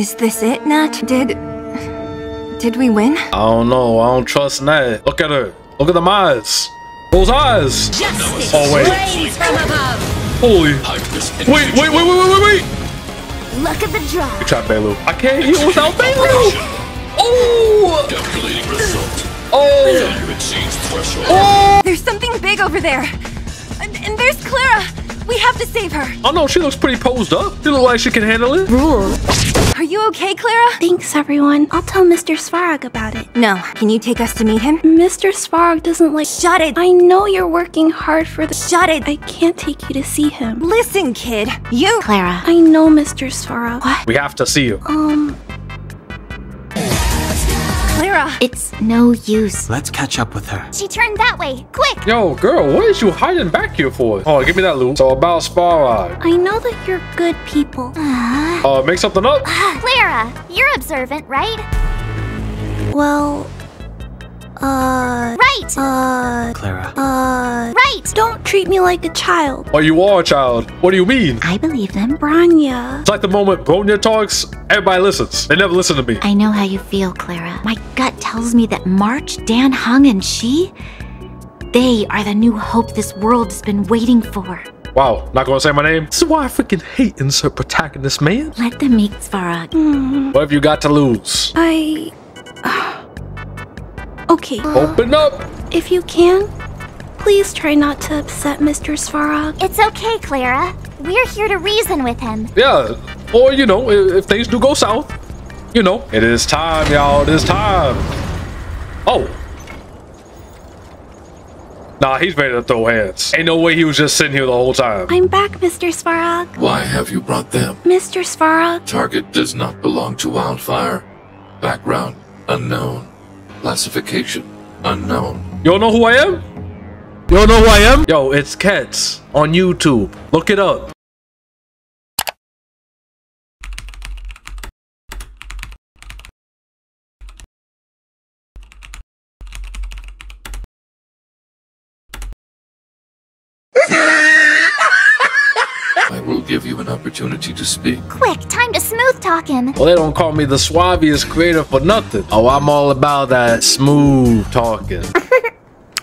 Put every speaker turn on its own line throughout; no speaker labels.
Is this it, Nat? Did... Did we win?
I don't know. I don't trust Nat. Look at her. Look at them eyes. Those eyes.
Justice
Oh, wait.
from above.
Holy. Wait, wait, wait, wait, wait, wait, wait.
Look at the draw.
Good job, Bailu. I can't heal without Bailu. Oh.
Calculating result.
Oh.
Value exchange threshold.
Oh.
There's something big over there. And, and there's Clara. We have to save her.
Oh no, she looks pretty posed up. She look like she can handle it.
Rule. Are you okay, Clara?
Thanks, everyone. I'll tell Mr. Svarog about it.
No. Can you take us to meet him?
Mr. Svarog doesn't like.
Shut it.
I know you're working hard for the.
Shut it.
I can't take you to see him.
Listen, kid. You.
Clara. I know, Mr. Svarog. What?
We have to see you.
Um,
Clara.
It's no use.
Let's catch up with her.
She turned that way. Quick!
Yo, girl, what is you hiding back here for? Oh, give me that loot. So about Spara.
I know that you're good people.
Uh, make something up.
Clara, you're observant, right?
Well, uh,
Right!
uh,
Clara.
uh,
Right!
Don't treat me like a child.
Oh, you are a child. What do you mean?
I believe them.
Bronya.
It's like the moment Bronya talks, everybody listens. They never listen to me.
I know how you feel, Clara. My gut tells me that March, Dan Heng, and she, they are the new hope this world has been waiting for.
Wow, not gonna say my name. This is why I freaking hate insert protagonist, man.
Let them meet Svarog.
Hmm,
What have you got to lose?
I. okay.
Open up.
If you can, please try not to upset Mr. Svarog.
It's okay, Clara. We're here to reason with him.
Yeah, or you know, if, if things do go south, you know, it is time, y'all. It is time. Oh. Nah, he's ready to throw hands. Ain't no way he was just sitting here the whole time.
I'm back, Mr. Svarog.
Why have you brought them?
Mr. Svarog.
Target does not belong to Wildfire. Background unknown. Classification unknown.
You don't know who I am? You don't know who I am? Yo, it's Kets on YouTube. Look it up.
I will give you an opportunity to speak.
Quick, time to smooth talk him.
Well, they don't call me the suaviest creator for nothing. Oh, I'm all about that smooth talking.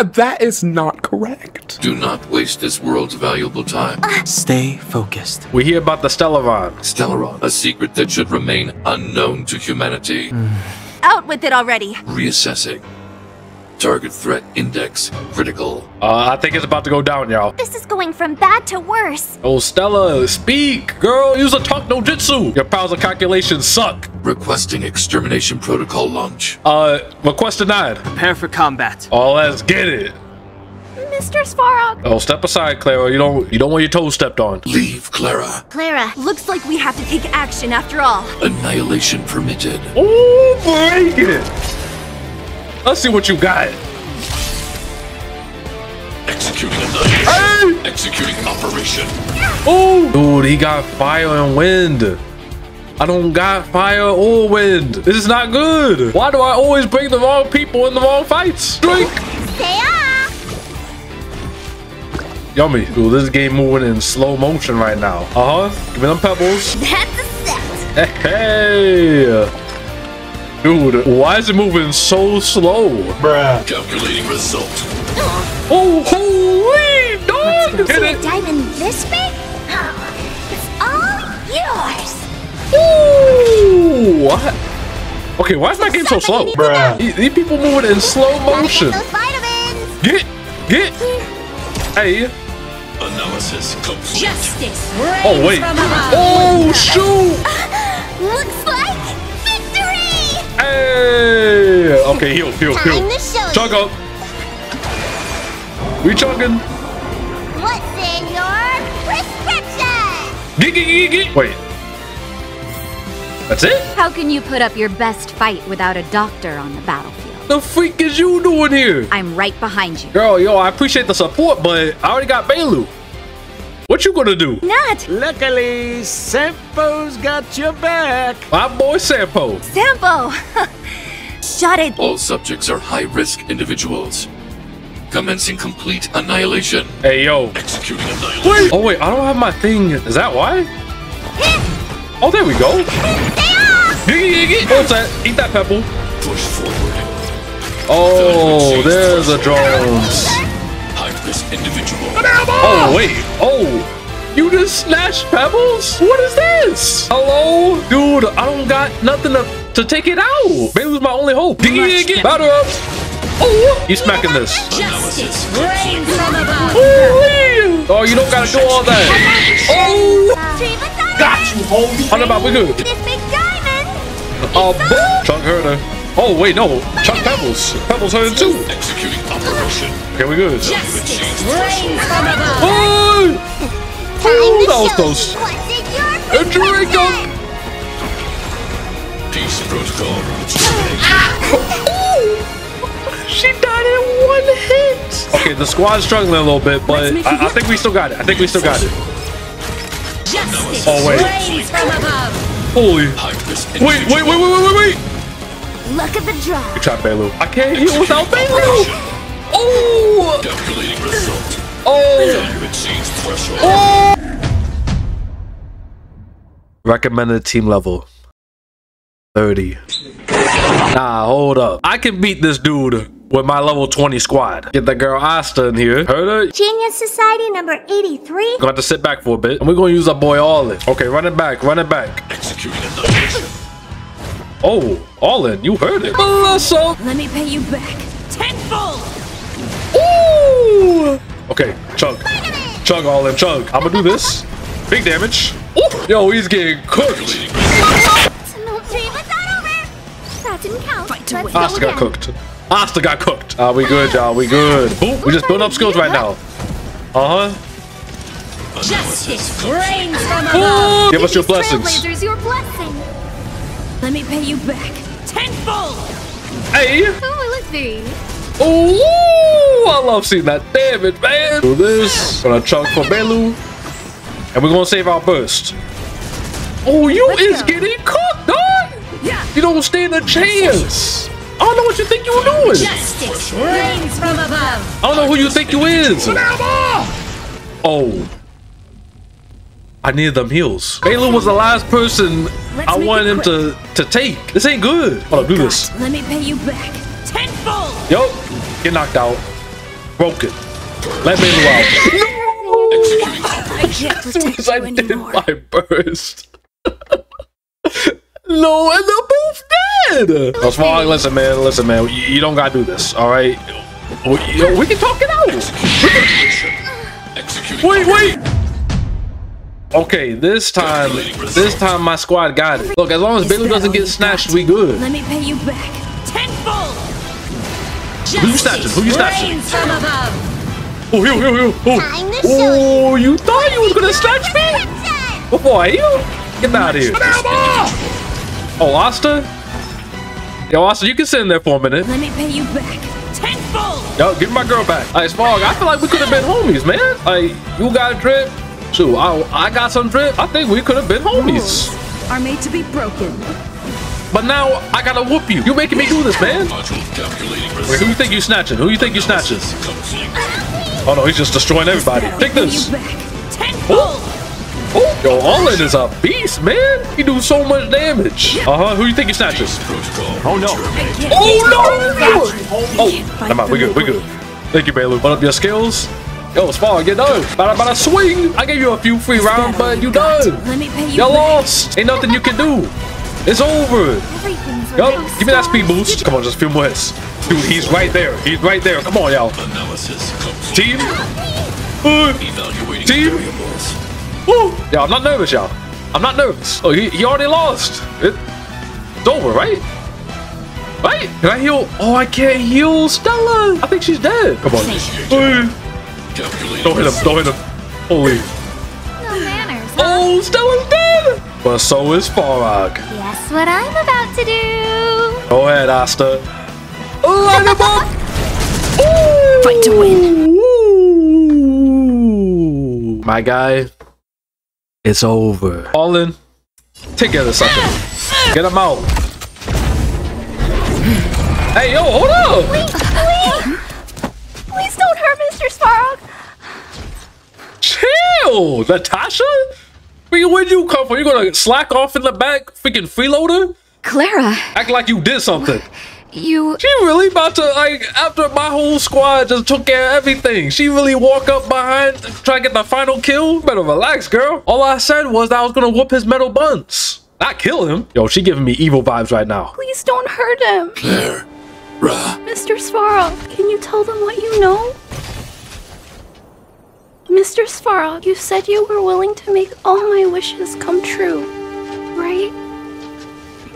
Uh, that is not correct.
Do not waste this world's valuable time.
Uh, stay focused.
We hear about the Stellaron.
Stellaron, a secret that should remain unknown to humanity. Mm.
Out with it already.
Reassessing. Target threat index critical.
Uh, I think it's about to go down, y'all.
This is going from bad to worse.
Oh, Stella, speak! Girl, use a talk no jutsu! Your powers of calculation suck!
Requesting extermination protocol launch.
Uh, request denied.
Prepare for combat.
Oh, let's get it!
Mr. Svarog.
Oh, step aside, Clara. You don't you don't want your toes stepped on.
Leave, Clara.
Clara, looks like we have to take action after all.
Annihilation permitted.
Oh, break it! Let's see what you got.
Executing annihilation.
Hey!
Executing operation.
Oh, dude, he got fire and wind. I don't got fire or wind. This is not good. Why do I always bring the wrong people in the wrong fights? Drink.
Say
Yummy. Dude, this game moving in slow motion right now. Uh-huh. Give me them pebbles.
That's a set.
Hey. Dude, why is it moving so slow? Bruh.
Calculating result.
Oh, holy dog! Hit
See a
it.
diamond this big?
Ooh, what? Okay, why is my game so slow? These these people moving in slow motion. Get, get. Hey.
Analysis complete.
Justice.
Oh wait. Oh shoot.
Looks like victory.
Hey. Okay, heal, heal, heal. Chug up. We chugging.
what's in your prescription.
Get, get, get, get. Wait. That's it?
How can you put up your best fight without a doctor on the battlefield?
The freak is you doing here?
I'm right behind you.
Girl, yo, I appreciate the support, but I already got Bailu. What you gonna do?
Not.
Luckily, Sampo's got your back.
My boy Sampo.
Sampo. Shut it.
All subjects are high-risk individuals. Commencing complete annihilation.
Hey, yo.
Executing annihilation.
Wait. Oh, wait, I don't have my thing. Is that why? Oh, there we go. What's that? Eat that pebble.
Push forward.
Oh, there's a
this individual.
Oh, wait. Oh, you just snatched pebbles? What is this? Hello? Dude, I don't got nothing to, to take it out. Maybe it was my only hope. Get. Batter up. Oh, you smacking this. Oh, you don't gotta do all that. Oh, got you, homie. How about we good?
This big!
Oh, boy. Chunk heard her. Oh, wait, no. Chunk Pebbles. Pebbles heard too.
Executing operation.
Okay, we good.
Exchange threshold.
Oh, oh that was close.
What's in
A drink up.
Peace protocol.
She died in one hit. Okay, the squad's struggling a little bit, but I, I think we still got it. I think we still got it. Oh, wait. Holy. Wait, wait, wait, wait, wait, wait, wait.
Look at the drop.
You tried Bailu. I can't heal without Bailu. Oh,
Calculating result.
oh.
oh. Exceeds threshold.
Recommended team level 30. Nah, hold up. I can beat this dude with my level 20 squad. Get that girl Asta in here. Heard her?
Genius Society number 83.
Gonna have to sit back for a bit. And we're gonna use our boy Allin. Okay, run it back, run it back.
Executing annihilation.
Oh, Allin, you heard it. Melissa.
Let me pay you back. Tenfold!
Ooh. Okay, chug. Chug, Allin, chug. I'm gonna do this. Big damage. Ooh. Yo, he's getting cooked.
No, Dreamer's not over! That didn't count.
Asta ah,
got
cooked. Asta got cooked. Ah, we good, y'all. We good. Boop. We just building up skills right now. Uh huh.
Analysis complete.
Ooh. Give us your
These
blessings.
Trailblazers, your blessing. Let me pay you back. Tenfold!
Hey.
Oh, let's see.
Ooh, I love seeing that damage, man. Do this. Gonna chunk for Bailu. And we're gonna save our burst. Oh, you is getting cooked, dog.
Yeah.
You don't stand a chance. I don't know what you think you were doing.
Justice reigns from above.
I don't know who you think you is. Oh. I needed them heals. Bailu was the last person I wanted him to, to take. This ain't good. Hold on, do this.
Let me pay you back. Tenfold!
Yo, get knocked out. Broken. Let Bailu out.
Executing
I can't
As soon as I did
anymore.
my burst. no, and they're both dead. That's wrong. Listen, man. Listen, man. You, you don't gotta do this. All right. We, yo, we can talk it out.
Executing
Wait, wait. Okay, this time, this time my squad got it. Look, as long as
Is Bailu
doesn't get snatched,
got?
we good.
Let me pay you back. Tenfold!
Who you snatching? Who you snatching?
Reigns from above.
Oh, here, here, here.
Time to
Oh, oh you thought you was gonna snatch me? Oh boy, you get out of here. Oh, Asta? Yo, Asta, you can sit in there for a minute.
Let me pay you back. Tenfold!
Yo, give me my girl back. Hey, Smog, I feel like we could have been homies, man. Like, you got a drip. Shoot, I, I got some drip. I think we could have been homies.
Are made to be broken.
But now I gotta whoop you. You making me do this, man. Wait, who you think you snatching? Who you think you snatching? Oh no, he's just destroying everybody. Take this.
Tenfold!
Oh, yo, Allin is a beast, man. He do so much damage. Uh huh. Who you think you snatching?
Protocol.
Oh no.
Oh no! Oh, never mind. We good. We good. Thank you, Bailu. Put up your skills. Yo, Spawn, get done. Bada bada swing. I gave you a few free rounds, but you done.
Let me pay you
You
back.
lost. Ain't nothing you can do. It's over.
Everything's
Yo, give me that speed boost. Come on, just a few more hits. Dude, he's right there. He's right there. Come on, y'all. Team. Uh, Team.
Variables.
woo. Yeah, I'm not nervous, y'all. I'm not nervous. Oh, he, he already lost. It, it's over, right? Right? Can I heal? Oh, I can't heal Stella. I think she's dead. Come on. Don't hit him. Don't hit him. Holy.
No manners, huh?
Oh, Stella's dead. But so is Farag.
Guess what I'm about to do?
Go ahead, Asta. Light him up.
Fight to win.
Ooh. My guy, it's over. All in. Take care of this sucker. Get him out. Hey, yo, hold up.
Please please! Please don't hurt Mr. Svarog.
Chill. Natasha? Where, where'd you come from? You gonna slack off in the back? Freaking freeloader?
Clara,
Act like you did something.
You.
She really about to like after my whole squad just took care of everything. She really walk up behind try to get the final kill. Better relax, girl. All I said was that I was gonna whoop his metal buns, not kill him. Yo, she giving me evil vibes right now.
Please don't hurt him.
Claire, Ra,
Mr. Svarog, can you tell them what you know? Mr. Svarog, you said you were willing to make all my wishes come true, right?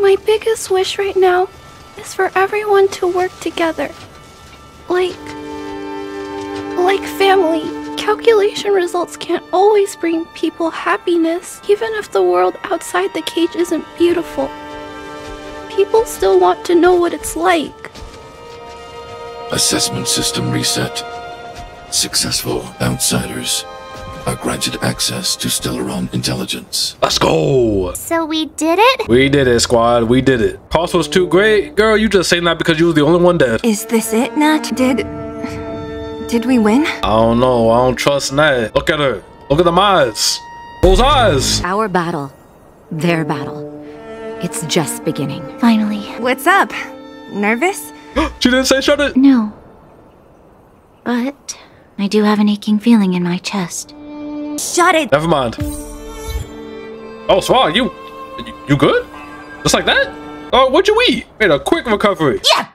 My biggest wish right now is for everyone to work together. Like. like family. Calculation results can't always bring people happiness, even if the world outside the cage isn't beautiful. People still want to know what it's like.
assessment system reset. Successful outsiders are granted access to Stellaron intelligence.
Let's go.
So we did it?
We did it, squad. We did it. Cost was too great. Girl, you just saying that because you was the only one dead.
Is this it, Nat? Did. Did we win?
I don't know. I don't trust Nat. Look at her. Look at them eyes. Those eyes.
Our battle. Their battle. It's just beginning.
Finally.
What's up? Nervous?
She didn't say shut it.
No. But I do have an aching feeling in my chest.
Shut it!
Never mind. Oh, Swag, you, you, good? Just like that? Oh, what'd you eat? Made a quick recovery.
Yeah,